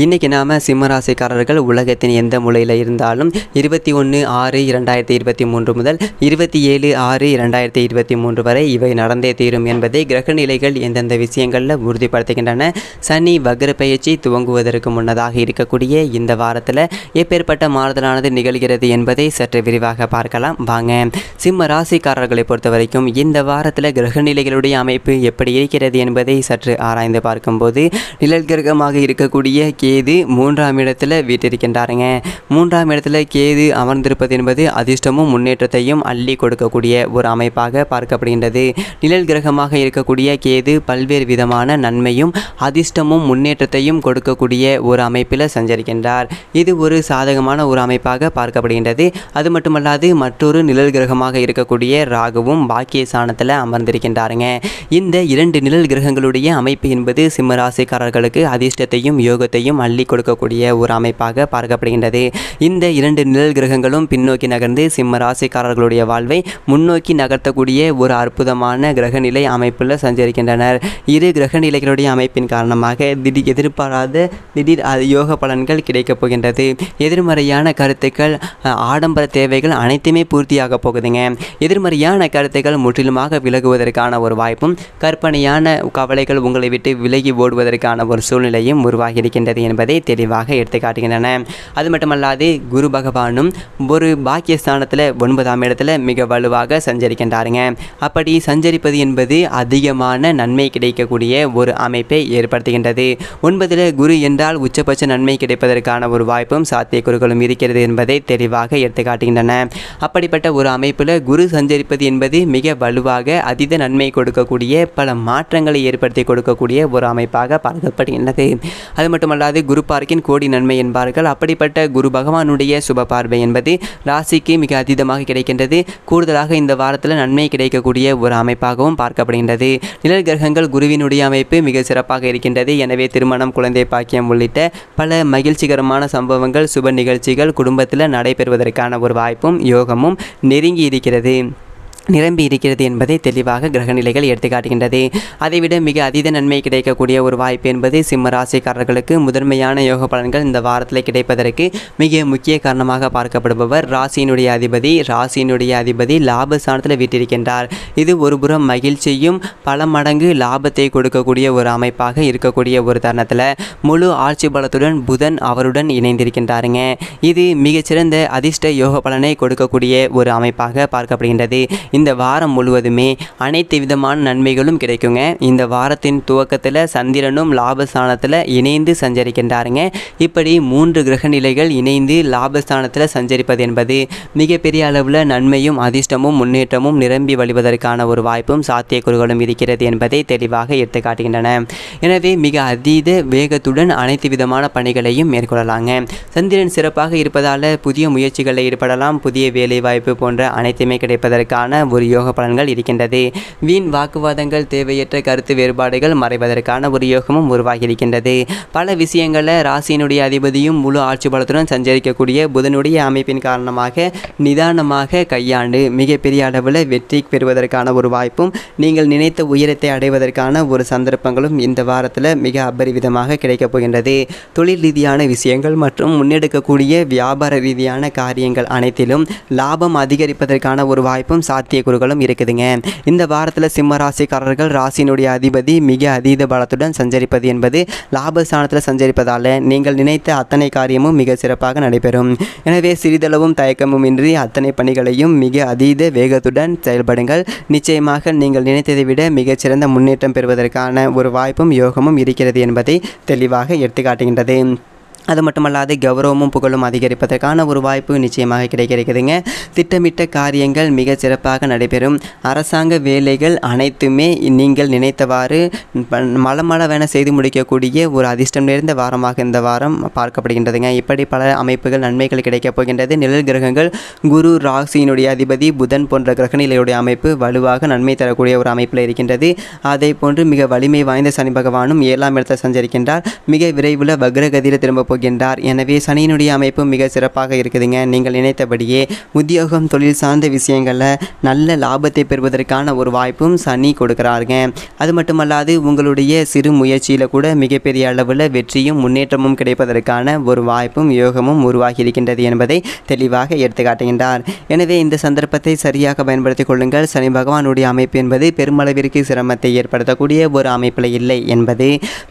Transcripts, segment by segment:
இன்றைக்கி நாம் சிம்மராசிக்காரர்கள் உலகத்தின் எந்த மூலையில் இருந்தாலும் இருபத்தி ஒன்று ஆறு இரண்டாயிரத்தி இருபத்தி மூன்று முதல் இருபத்தி ஏழு ஆறு இரண்டாயிரத்தி இருபத்தி மூன்று வரை இவை நடந்தே தீரும் என்பதை கிரக நிலைகள் எந்தெந்த விஷயங்களில் உறுதிப்படுத்துகின்றன சனி வக்ர பயிற்சி துவங்குவதற்கு முன்னதாக இருக்கக்கூடிய இந்த வாரத்தில் எப்பேற்பட்ட மாறுதலானது நிகழ்கிறது என்பதை சற்று விரிவாக பார்க்கலாம். வாங்க சிம்ம ராசிக்காரர்களை பொறுத்த வரைக்கும் இந்த வாரத்தில் கிரக நிலைகளுடைய அமைப்பு எப்படி இருக்கிறது என்பதை சற்று ஆராய்ந்து பார்க்கும்போது நிழல் கிரகமாக இருக்கக்கூடிய கேது மூன்றாம் இடத்துல வீட்டிருக்கின்றாருங்க மூன்றாம் இடத்துல கேது அமர்ந்திருப்பது என்பது அதிர்ஷ்டமும் முன்னேற்றத்தையும் அள்ளி கொடுக்கக்கூடிய ஒரு அமைப்பாக பார்க்கப்படுகின்றது. நிழல் கிரகமாக இருக்கக்கூடிய கேது பல்வேறு விதமான நன்மையும் அதிர்ஷ்டமும் முன்னேற்றத்தையும் கொடுக்கக்கூடிய ஒரு அமைப்பில் சஞ்சரிக்கின்றார். இது ஒரு சாதகமான ஒரு அமைப்பாக பார்க்கப்படுகின்றது. அது மட்டுமல்லாது மற்றொரு நிழல் கிரகமாக இருக்கக்கூடிய ராகுவும் பாக்கிய சாணத்தில் அமர்ந்திருக்கின்றாருங்க. இந்த இரண்டு நிழல் கிரகங்களுடைய அமைப்பு என்பது சிம்மராசிக்காரர்களுக்கு அதிர்ஷ்டத்தையும் யோகத்தையும் அள்ளி கொடுக்கக்கூடிய ஒரு அமைப்பாக பார்க்கப்படுகின்றது. இந்த இரண்டு நிழல் கிரகங்களும் பின்னோக்கி நகர்ந்து சிம்ம ராசிக்காரர்களுடைய வாழ்வை முன்னோக்கி நகர்த்தக்கூடிய ஒரு அற்புதமான கிரகநிலை அமைப்பில் சஞ்சரிக்கின்றனர். இரு கிரகநிலைகளுடைய அமைப்பின் காரணமாக திடீர் எதிர்பாராத திடீர் யோக பலன்கள் கிடைக்கப் போகின்றது. எதிர்மறையான கருத்துக்கள் ஆடம்பர தேவைகள் அனைத்துமே பூர்த்தியாக போகுதுங்க. எதிர்மறையான கருத்துக்கள் முற்றிலுமாக விலகுவதற்கான ஒரு வாய்ப்பும் கற்பனையான கவலைகள் உங்களை விட்டு விலகி ஓடுவதற்கான ஒரு சூழ்நிலையும் உருவாகி இருக்கின்றது. என்பதை தெளிவாக எடுத்து காட்டுகின்றன அது மட்டுமல்லாது குரு பகவானும் ஒரு பாக்கியஸ்தானத்தில் ஒன்பதாம் இடத்துல மிக வலுவாக சஞ்சரிக்கின்றாருங்க. அப்படி சஞ்சரிப்பது என்பது அதிகமான நன்மை கிடைக்கக்கூடிய ஒரு அமைப்பை ஏற்படுத்துகின்றது. ஒன்பதில் குரு என்றால் உச்சபட்ச நன்மை கிடைப்பதற்கான ஒரு வாய்ப்பும் சாத்தியக்கூறுகளும் இருக்கிறது என்பதை தெளிவாக எடுத்து காட்டுகின்றன அப்படிப்பட்ட ஒரு அமைப்பில் குரு சஞ்சரிப்பது என்பது மிக வலுவாக அதீத நன்மை கொடுக்கக்கூடிய பல மாற்றங்களை ஏற்படுத்தி கொடுக்கக்கூடிய ஒரு அமைப்பாக பார்க்கப்படுகின்றது. அது மட்டுமல்ல கூடாது குரு பார்க்கின் கோடி நன்மை என்பார்கள். அப்படிப்பட்ட குரு பகவானுடைய சுப பார்வை என்பது ராசிக்கு மிக அதீதமாக கிடைக்கின்றது. கூடுதலாக இந்த வாரத்தில் நன்மை கிடைக்கக்கூடிய ஒரு அமைப்பாகவும் பார்க்கப்படுகின்றது. நிழல் கிரகங்கள் குருவினுடைய அமைப்பு மிக சிறப்பாக இருக்கின்றது. எனவே திருமணம் குழந்தை பாக்கியம் உள்ளிட்ட பல மகிழ்ச்சிகரமான சம்பவங்கள் சுப நிகழ்ச்சிகள் குடும்பத்தில் நடைபெறுவதற்கான ஒரு வாய்ப்பும் யோகமும் நெருங்கி இருக்கிறது. நிரம்பி இருக்கிறது என்பதை தெளிவாக கிரகநிலைகள் எடுத்துக்காட்டுகின்றது அதைவிட மிக அதீத நன்மை கிடைக்கக்கூடிய ஒரு வாய்ப்பு என்பது சிம்ம ராசிக்காரர்களுக்கு முதன்மையான யோக பலன்கள் இந்த வாரத்தில் கிடைப்பதற்கு மிக முக்கிய காரணமாக பார்க்கப்படுபவர். ராசியினுடைய அதிபதி ராசியினுடைய அதிபதி லாப ஸ்தானத்தில் வீட்டிருக்கின்றார் இது ஒருபுறம் மகிழ்ச்சியும் பல மடங்கு லாபத்தை கொடுக்கக்கூடிய ஒரு அமைப்பாக இருக்கக்கூடிய ஒரு தருணத்தில் முழு ஆட்சி பலத்துடன் புதன் அவருடன் இணைந்திருக்கின்றாருங்க. இது மிகச்சிறந்த அதிர்ஷ்ட யோக பலனை கொடுக்கக்கூடிய ஒரு அமைப்பாக பார்க்கப்படுகின்றது. இந்த வாரம் முழுவதுமே அனைத்து விதமான நன்மைகளும் கிடைக்குங்க. இந்த வாரத்தின் துவக்கத்தில் சந்திரனும் லாபஸ்தானத்தில் இணைந்து சஞ்சரிக்கின்றாருங்க. இப்படி மூன்று கிரக நிலைகள் இணைந்து லாபஸ்தானத்தில் சஞ்சரிப்பது என்பது மிகப்பெரிய அளவில் நன்மையும் அதிர்ஷ்டமும் முன்னேற்றமும் நிரம்பி வழிவதற்கான ஒரு வாய்ப்பும் சாத்தியக்கூறுகளும் இருக்கிறது என்பதை தெளிவாக எடுத்து காட்டுகின்றன. எனவே மிக அதீத வேகத்துடன் அனைத்து விதமான பணிகளையும் மேற்கொள்ளலாங்க. சந்திரன் சிறப்பாக இருப்பதால் புதிய முயற்சிகளில் ஈடுபடலாம் புதிய வேலைவாய்ப்பு போன்ற அனைத்துமே கிடைப்பதற்கான ஒரு யோக பலன்கள் இருக்கின்றது. வீண் வாக்குவாதங்கள் தேவையற்ற கருத்து வேறுபாடுகள் மறைவதற்கான ஒரு யோகமும் உருவாகி இருக்கின்றது பல விஷயங்களில் ராசியினுடைய அதிபதியும் முழு ஆட்சி பலத்துடன் சஞ்சரிக்கக்கூடிய புதனுடைய அமைப்பின் காரணமாக நிதானமாக கையாண்டு மிகப்பெரிய அளவில் வெற்றி பெறுவதற்கான ஒரு வாய்ப்பும் நீங்கள் நினைத்த உயரத்தை அடைவதற்கான ஒரு சந்தர்ப்பங்களும் இந்த வாரத்தில் மிக அபரிவிதமாக கிடைக்கப் போகின்றது. தொழில் ரீதியான விஷயங்கள் மற்றும் முன்னெடுக்கக்கூடிய வியாபார ரீதியான காரியங்கள் அனைத்திலும் லாபம் அதிகரிப்பதற்கான ஒரு வாய்ப்பும் சாத்தியம் சாத்தியக்கூறுகளும் இருக்குதுங்க. இந்த வாரத்தில் சிம்ம ராசிக்காரர்கள் ராசியினுடைய அதிபதி மிக அதீத பலத்துடன் சஞ்சரிப்பது என்பது லாபஸ்தானத்தில் சஞ்சரிப்பதால் நீங்கள் நினைத்த அத்தனை காரியமும் மிக சிறப்பாக நடைபெறும். எனவே சிறிதளவும் தயக்கமும் இன்றி அத்தனை பணிகளையும் மிக அதீத வேகத்துடன் செயல்படுங்கள். நிச்சயமாக நீங்கள் நினைத்ததை விட மிகச்சிறந்த முன்னேற்றம் பெறுவதற்கான ஒரு வாய்ப்பும் யோகமும் இருக்கிறது என்பதை தெளிவாக எடுத்துக்காட்டுகின்றது. அது மட்டுமல்லாது கௌரவமும் புகழும் அதிகரிப்பதற்கான ஒரு வாய்ப்பு நிச்சயமாக கிடைக்கிறதுங்க. திட்டமிட்ட காரியங்கள் மிக சிறப்பாக நடைபெறும். அரசாங்க வேலைகள் அனைத்துமே நீங்கள் நினைத்தவாறு ப- செய்து முடிக்கக்கூடிய ஒரு அதிர்ஷ்டம் நிறைந்த வாரமாக இந்த வாரம் பார்க்கப்படுகின்றதுங்க. இப்படி பல அமைப்புகள் நன்மைகள் கிடைக்கப் போகின்றது. நிழல் கிரகங்கள் குரு ராசியினுடைய அதிபதி புதன் போன்ற கிரகநிலையுடைய அமைப்பு வலுவாக நன்மை தரக்கூடிய ஒரு அமைப்பில் இருக்கின்றது. அதே போன்று மிக வலிமை வாய்ந்த சனி பகவானும் ஏழாம் இடத்தில் சஞ்சரிக்கின்றார். மிக விரைவில் வக்ரகதியில் திரும்ப போகின்றார். எனவே சனியினுடைய அமைப்பு மிக சிறப்பாக இருக்குதுங்க. நீங்கள் நினைத்தபடியே உத்தியோகம் தொழில் சார்ந்த விஷயங்களில் நல்ல லாபத்தை பெறுவதற்கான ஒரு வாய்ப்பும் சனி கொடுக்குறாருங்க. அது மட்டுமல்லாது உங்களுடைய சிறு முயற்சியில் கூட மிகப்பெரிய அளவில் வெற்றியும் முன்னேற்றமும் கிடைப்பதற்கான ஒரு வாய்ப்பும் யோகமும் உருவாகி இருக்கின்றது என்பதை தெளிவாக எடுத்துக்காட்டுகின்றார். எனவே இந்த சந்தர்ப்பத்தை சரியாக பயன்படுத்திக் கொள்ளுங்கள். சனி பகவானுடைய அமைப்பு என்பது பெருமளவிற்கு சிரமத்தை ஏற்படுத்தக்கூடிய ஒரு அமைப்பில் இல்லை என்பது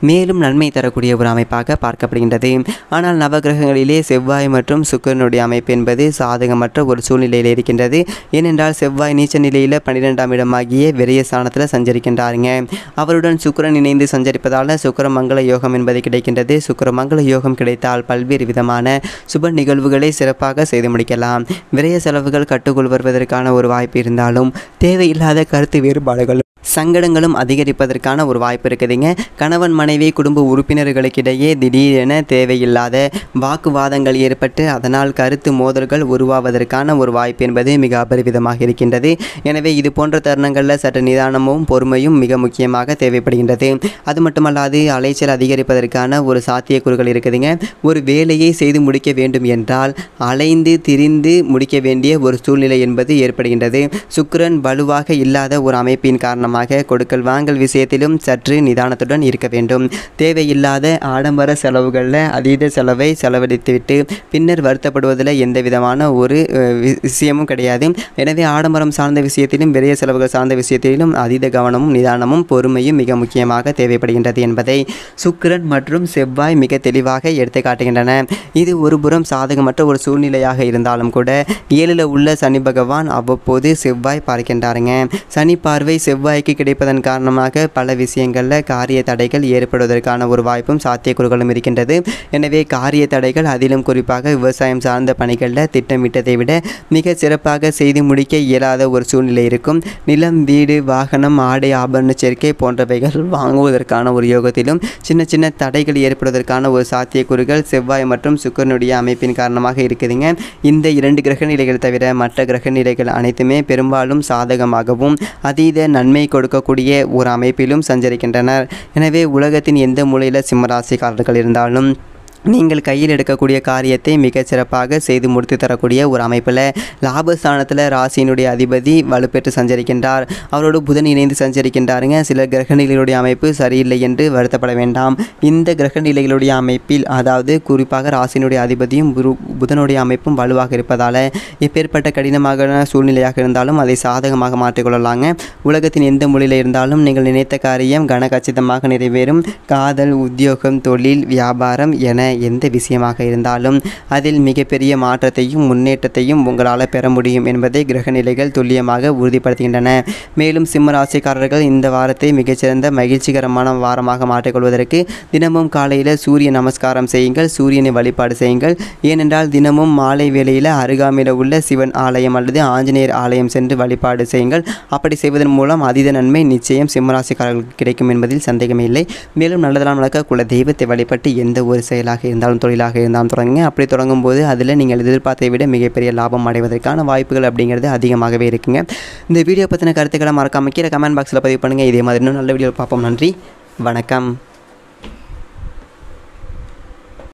மேலும் நன்மை தரக்கூடிய ஒரு அமைப்பாக பார்க்கப்படுகின்றது. ஆனால் நவகிரகங்களிலே செவ்வாய் மற்றும் சுக்கிரனுடைய அமைப்பு என்பது சாதகமற்ற ஒரு சூழ்நிலையில் இருக்கின்றது. ஏனென்றால் செவ்வாய் நீச்ச நிலையில் பன்னிரெண்டாம் இடமாகிய விரைய ஸ்தானத்தில் சஞ்சரிக்கின்றாருங்க. அவருடன் சுக்கிரன் இணைந்து சஞ்சரிப்பதால் சுக்கிரமங்கல யோகம் என்பது கிடைக்கின்றது. சுக்கிரமங்கல யோகம் கிடைத்தால் பல்வேறு விதமான சுப நிகழ்வுகளை சிறப்பாக செய்து முடிக்கலாம். விரய செலவுகள் கட்டுக்குள் வருவதற்கான ஒரு வாய்ப்பு இருந்தாலும் தேவையில்லாத கருத்து வேறுபாடுகள் சங்கடங்களும் அதிகரிப்பதற்கான ஒரு வாய்ப்பு இருக்குதுங்க. கணவன் மனைவி குடும்ப உறுப்பினர்களுக்கிடையே திடீரென தேவையில்லாத வாக்குவாதங்கள் ஏற்பட்டு அதனால் கருத்து மோதல்கள் உருவாவதற்கான ஒரு வாய்ப்பு என்பது மிக அபரிவிதமாக இருக்கின்றது. எனவே இது போன்ற தருணங்களில் சற்று நிதானமும் பொறுமையும் மிக முக்கியமாக தேவைப்படுகின்றது. அது மட்டுமல்லாது அலைச்சல் அதிகரிப்பதற்கான ஒரு சாத்தியக்கூறுகள் இருக்குதுங்க. ஒரு வேலையை செய்து முடிக்க வேண்டும் என்றால் அலைந்து திரிந்து முடிக்க வேண்டிய ஒரு சூழ்நிலை என்பது ஏற்படுகின்றது. சுக்கரன் வலுவாக இல்லாத ஒரு அமைப்பின் காரணமாக கொடுக்கல் வாங்கல் விஷயத்திலும் சற்று நிதானத்துடன் இருக்க வேண்டும். தேவையில்லாத ஆடம்பர செலவுகளில் அதீத செலவை செலவழித்துவிட்டு பின்னர் வருத்தப்படுவதில் எந்த விதமான ஒரு விஷயமும் கிடையாது. எனவே ஆடம்பரம் சார்ந்த விஷயத்திலும் விரைய செலவுகள் சார்ந்த விஷயத்திலும் அதீத கவனமும் நிதானமும் பொறுமையும் மிக முக்கியமாக தேவைப்படுகின்றது என்பதை சுக்கிரன் மற்றும் செவ்வாய் மிக தெளிவாக எடுத்து காட்டுகின்றன. இது ஒருபுறம் சாதகமற்ற ஒரு சூழ்நிலையாக இருந்தாலும் கூட ஏழில் உள்ள சனி பகவான் அவ்வப்போது செவ்வாய் பார்க்கின்றாருங்க. சனி பார்வை விலக்கு கிடைப்பதன் காரணமாக பல விஷயங்களில் காரிய தடைகள் ஏற்படுவதற்கான ஒரு வாய்ப்பும் சாத்தியக்கூறுகளும் இருக்கின்றது. எனவே காரிய தடைகள் அதிலும் குறிப்பாக விவசாயம் சார்ந்த பணிகளில் திட்டமிட்டதை விட மிக சிறப்பாக செய்து முடிக்க இயலாத ஒரு சூழ்நிலை இருக்கும். நிலம் வீடு வாகனம் ஆடை ஆபரண சேர்க்கை போன்றவைகள் வாங்குவதற்கான ஒரு யோகத்திலும் சின்ன சின்ன தடைகள் ஏற்படுவதற்கான ஒரு சாத்தியக்கூறுகள் செவ்வாய் மற்றும் சுக்கரனுடைய அமைப்பின் காரணமாக இருக்குதுங்க. இந்த இரண்டு கிரக நிலைகள் தவிர மற்ற கிரக நிலைகள் அனைத்துமே பெரும்பாலும் சாதகமாகவும் அதீத நன்மை கொடுக்கக்கூடிய ஒரு அமைப்பிலும் சஞ்சரிக்கின்றனர். எனவே உலகத்தின் எந்த மூலையில் சிம்மராசிக்காரர்கள் இருந்தாலும் நீங்கள் கையில் எடுக்கக்கூடிய காரியத்தை மிகச்சிறப்பாக செய்து முடித்து தரக்கூடிய ஒரு அமைப்பில் லாபஸ்தானத்தில் ராசியினுடைய அதிபதி வலுப்பெற்று சஞ்சரிக்கின்றார். அவரோடு புதன் இணைந்து சஞ்சரிக்கின்றாருங்க. சில கிரக நிலைகளுடைய அமைப்பு சரியில்லை என்று வருத்தப்பட வேண்டாம். இந்த கிரக நிலைகளுடைய அமைப்பில் அதாவது குறிப்பாக ராசியினுடைய அதிபதியும் புதனுடைய அமைப்பும் வலுவாக இருப்பதால் எப்பேற்பட்ட கடினமான சூழ்நிலையாக இருந்தாலும் அதை சாதகமாக மாற்றிக்கொள்ளலாங்க உலகத்தின் எந்த மொழியில் இருந்தாலும் நீங்கள் நினைத்த காரியம் கனகச்சிதமாக நிறைவேறும். காதல் உத்தியோகம் தொழில் வியாபாரம் என எந்த விஷயமாக இருந்தாலும் அதில் மிகப்பெரிய மாற்றத்தையும் முன்னேற்றத்தையும் உங்களால் பெற முடியும் என்பதை கிரக நிலைகள் துல்லியமாக உறுதிப்படுத்துகின்றன. மேலும் சிம்ம ராசிக்காரர்கள் இந்த வாரத்தை மிகச்சிறந்த மகிழ்ச்சிகரமான வாரமாக மாற்றிக்கொள்வதற்கு தினமும் காலையில் சூரிய நமஸ்காரம் செய்யுங்கள் சூரியனை வழிபாடு செய்யுங்கள். ஏனென்றால் தினமும் மாலை வேளையில் அருகாமையில் உள்ள சிவன் ஆலயம் அல்லது ஆஞ்சநேயர் ஆலயம் சென்று வழிபாடு செய்யுங்கள். அப்படி செய்வதன் மூலம் அதீத நன்மை நிச்சயம் சிம்மராசிக்காரர்களுக்கு கிடைக்கும் என்பதில் சந்தேகமே இல்லை. மேலும் நல்லதெல்லாம் நடக்க குல தெய்வத்தை வழிபட்டு எந்த ஒரு செயலாக இருந்தாலும் தொழிலாக இருந்தாலும் தொடங்குங்க. அப்படி தொடங்கும் போது அதில் நீங்கள் எதிர்பார்த்ததை விட மிகப்பெரிய லாபம் அடைவதற்கான வாய்ப்புகள் அப்படிங்கிறது அதிகமாகவே இருக்குங்க. இந்த வீடியோ பற்றின கருத்துக்களை மறக்காம கீழே கமெண்ட் பாக்ஸில் பதிவு பண்ணுங்கள் இதே மாதிரி இன்னும் நல்ல வீடியோ பார்ப்போம். நன்றி. வணக்கம்.